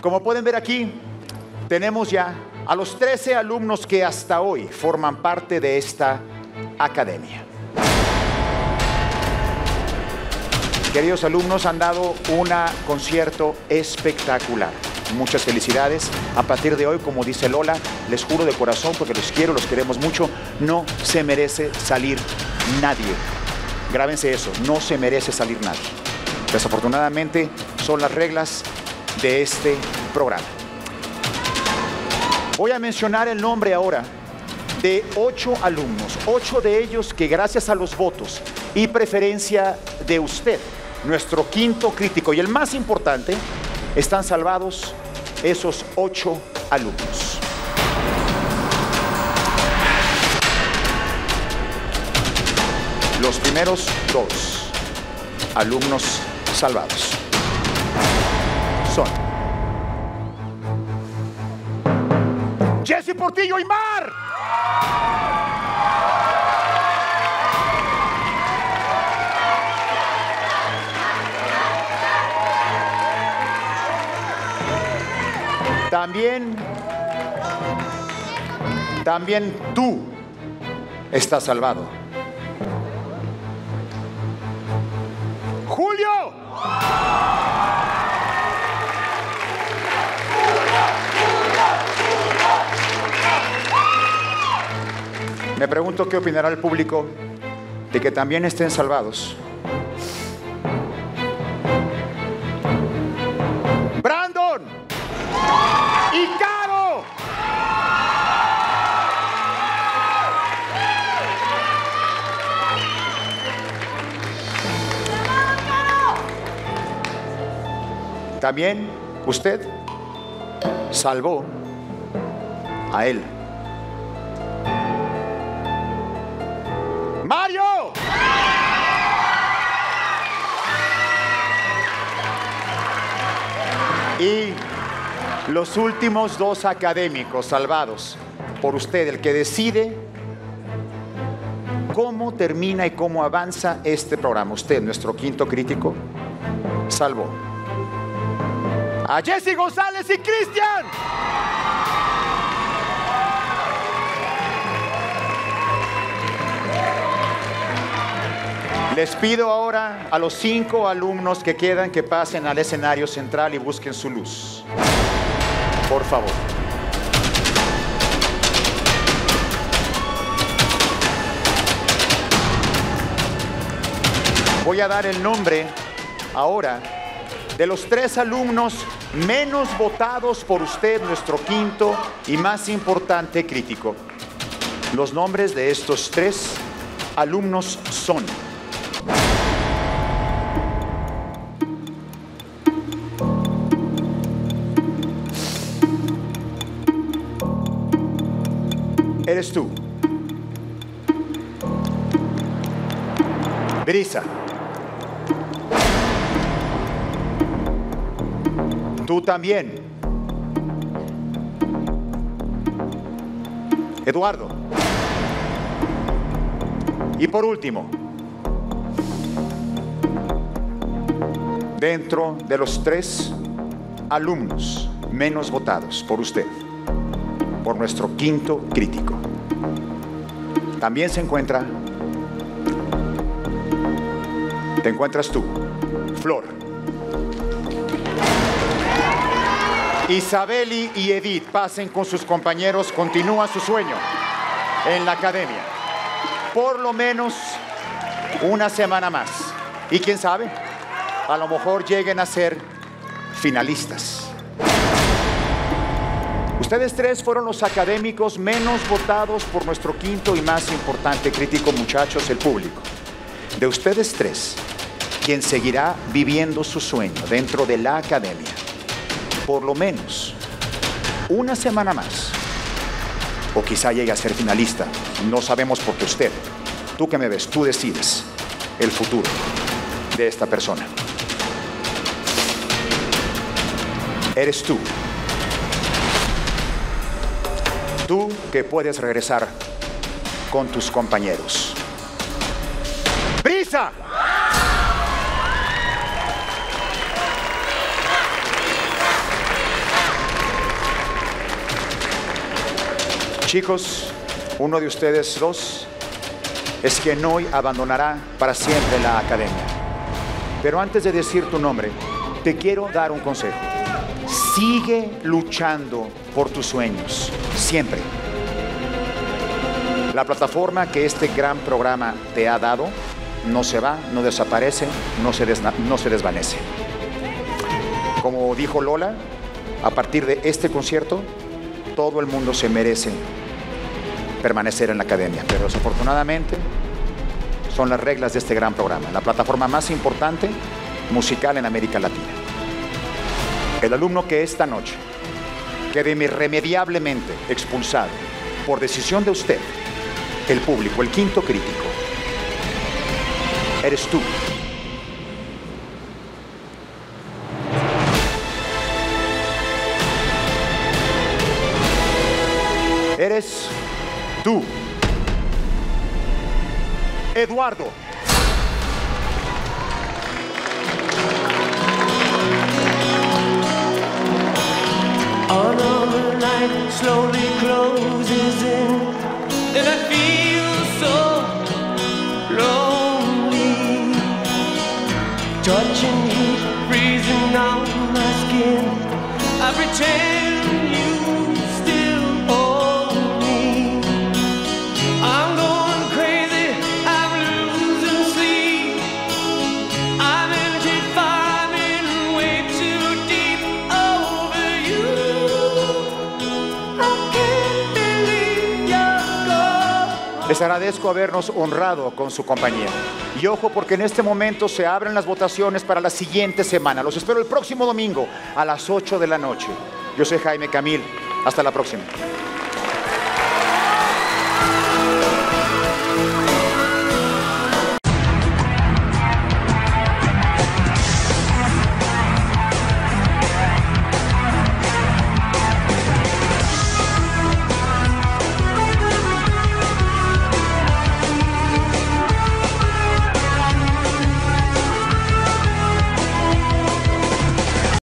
Como pueden ver aquí, tenemos ya a los 13 alumnos que hasta hoy forman parte de esta academia. Queridos alumnos, han dado un concierto espectacular. Muchas felicidades. A partir de hoy, como dice Lola, les juro de corazón, porque los quiero, los queremos mucho, no se merece salir nadie. Grábense eso, no se merece salir nadie. Desafortunadamente son las reglas de este programa. Voy a mencionar el nombre ahora de ocho alumnos, ocho de ellos que gracias a los votos y preferencia de usted nuestro quinto crítico y el más importante, están salvados esos ocho alumnos. Los primeros dos alumnos salvados Jesse Portillo y Mar. También, también tú estás salvado. Julio. Me pregunto qué opinará el público de que también estén salvados También usted salvó a él. Y los últimos dos académicos salvados por usted, el que decide cómo termina y cómo avanza este programa. Usted, nuestro quinto crítico, salvó a Jesse González y Cristian. Les pido ahora a los cinco alumnos que quedan que pasen al escenario central y busquen su luz. Por favor. Voy a dar el nombre ahora de los tres alumnos menos votados por usted, nuestro quinto y más importante crítico. Los nombres de estos tres alumnos son Eres tú. Brisa. Tú también. Eduardo. Y por último, dentro de los tres alumnos menos votados por usted, por nuestro quinto crítico, también se encuentra, te encuentras tú, Flor. Isabeli y Edith pasen con sus compañeros, continúa su sueño en la academia. Por lo menos una semana más. Y quién sabe, a lo mejor lleguen a ser finalistas. Ustedes tres fueron los académicos menos votados por nuestro quinto y más importante crítico, muchachos, el público. De ustedes tres, quien seguirá viviendo su sueño dentro de la academia por lo menos una semana más. O quizá llegue a ser finalista. No sabemos porque usted, tú que me ves, tú decides el futuro de esta persona. Eres tú. tú que puedes regresar con tus compañeros. ¡Prisa! Chicos, uno de ustedes dos es quien hoy abandonará para siempre la academia. Pero antes de decir tu nombre, te quiero dar un consejo. Sigue luchando por tus sueños, siempre. La plataforma que este gran programa te ha dado no se va, no desaparece, no se, no se desvanece. Como dijo Lola, a partir de este concierto, todo el mundo se merece permanecer en la academia, pero desafortunadamente son las reglas de este gran programa, la plataforma más importante musical en América Latina. El alumno que esta noche quede irremediablemente expulsado por decisión de usted, el público, el quinto crítico, eres tú. Eres tú. Eduardo. Night slowly closes in, and I feel so lonely. Touching heat freezing on my skin. I pretend Les agradezco habernos honrado con su compañía. Y ojo porque en este momento se abren las votaciones para la siguiente semana. Los espero el próximo domingo a las 8 de la noche. Yo soy Jaime Camil. Hasta la próxima.